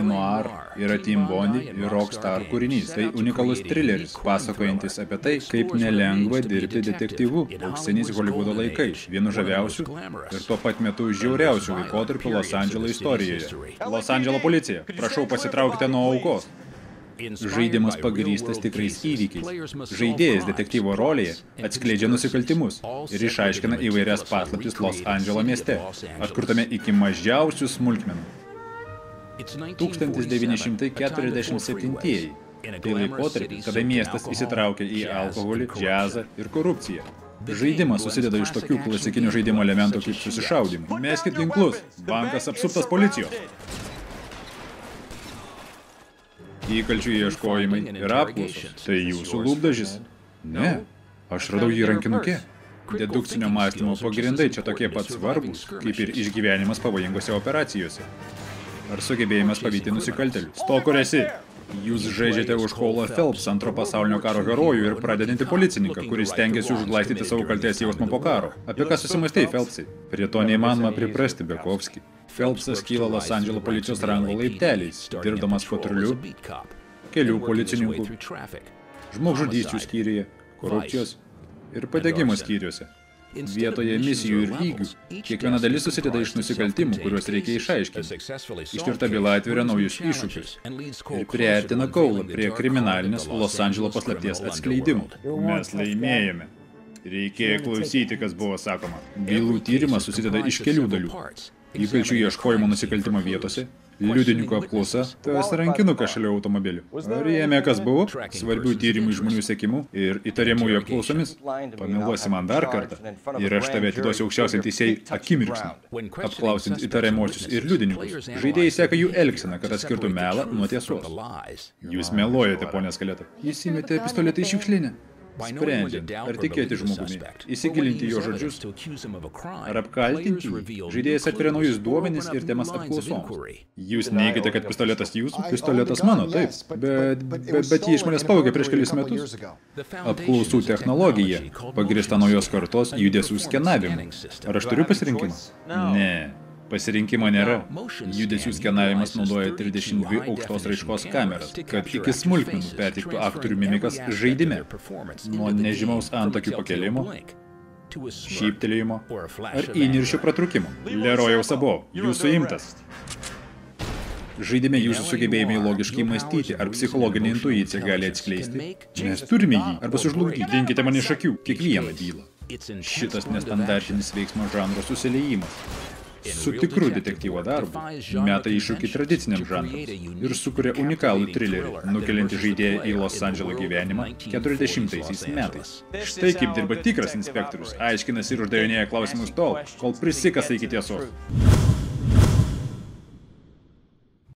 yra Tim Bondi ir Rockstar kūrinys. Tai unikalus trileris, pasakojantis apie tai, kaip nelengva dirbti detektyvu auksiniais Hollywoodo laikais, vienu žaviausių ir tuo pat metu žiauriausių laikotarpių Los Andželo istorijoje. Los Andželo policija, prašau pasitraukite nuo aukos. Žaidimas pagrystas tikrais įvykiais. Žaidėjas detektyvo rolėje atskleidžia nusikaltimus ir išaiškina įvairias paslaptis Los Andželo mieste, atkurtame iki mažiausių smulkmenų. 1947-ieji. Tai laikotarpis, kada miestas įsitraukia į alkoholį, džiazą ir korupciją. Žaidimas susideda iš tokių klasikinių žaidimo elementų kaip susišaudimai. Meskit ginklus, bankas apsuptas policijos. Įkalčių ieškojimai ir apklausos. Tai jūsų lūpdažis? Ne, aš radau jį rankinuke. Dedukcinio mąstymo pagrindai čia tokie pat svarbus, kaip ir išgyvenimas pavojingose operacijose. Ar sugebėjimas pavyti nusikaltelių? Stok, kur esi? Jūs žaidžiate už Paulą Phelps, antro pasaulinio karo herojų ir pradedantį policininką, kuris stengiasi užglaistyti savo kalties jausmą po karo. Apie ką susimastai, Phelpsai? Prie to neįmanoma priprasti Bekovskį. Phelpsas kyla Los Andželo policijos rango laipteliais, dirbdamas patruliu, kelių policininkų, žmogžudysčių skyriuje, korupcijos ir padegimo skyriuose. Vietoje misijų ir lygių, kiekviena dalis susideda iš nusikaltimų, kuriuos reikia išaiškinti. Ištirta byla atveria naujus iššūkius ir priartina Kaulą prie kriminalinės Los Andželo paslapties atskleidimų. Mes laimėjome. Reikėjo klausyti, kas buvo sakoma. Bylų tyrimas susideda iš kelių dalių. Įkalčių ieškojimo nusikaltimo vietose, liudininkų apklausa, tas rankinukas šalia automobilių. Ar jėmė kas buvo? Svarbių tyrimų žmonių sekimų ir įtariamųjų apklausomis? Pameluosi man dar kartą ir aš tave atiduosiu aukščiausiam teisėjai akimirksnį, apklausint įtariamuosius ir liudininkus. Žaidėjai seka jų elgseną, kad atskirtų melą nuo tiesos. Jūs meluojate, ponė Skaleta. Jis įmetė pistoletą į šiukšlinę. Sprendžiant, ar tikėti žmogumi, įsigilinti jo žodžius, ar apkaltinti jį, žaidėjas atveria naujus duomenis ir temas apklausoms. Jūs neigite, kad pistoletas jūsų? Pistoletas mano, taip, bet, bet, bet jį iš manęs pavogė prieš kelius metus. Apklausų technologija, pagrįsta naujos kartos judesių skenavimu. Ar aš turiu pasirinkimą? Ne. Pasirinkimo nėra. Judesių skenavimas naudoja 32 aukštos raiškos kameras, kad iki smulkmenų pertiktų aktorių mimikas žaidime. Nuo nežymaus antokių pakelimo, šyptelėjimo ar įniršio pratrukimo. Lerojaus abo, jūsų imtas. Žaidime jūsų sugebėjimai logiškai mąstyti ar psichologinė intuicija gali atskleisti. Mes turime jį arba sužlugdyti. Dinkite man iš akių kiekvieną bylą. Šitas nestandartinis veiksmo žanro susiliejimas su tikru detektyvo darbu meta iššūkį tradiciniam žanrams ir sukuria unikalų trilerį, nukeliantį žaidėją į Los Andželo gyvenimą 40-aisiais metais. Štai kaip dirba tikras inspektorius, aiškinasi ir uždavinėja klausimus tol, kol prisikasa iki tiesos.